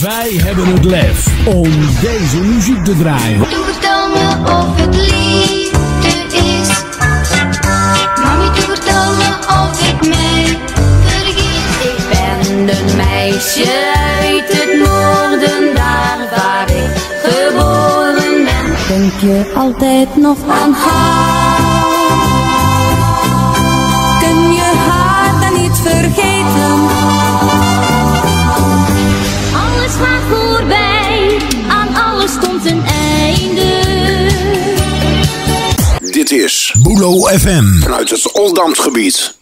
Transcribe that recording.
Wij hebben het lef om deze muziek te draaien. Doe vertel me of het liefde is. Mami, doe vertel me of ik mij vergis. Ik ben een meisje uit het noorden, daar waar ik geboren ben. Denk je altijd nog aan haar? Kun je haar dan niet vergeten? Dit is Boelo FM. vanuit het Oldamsgebied.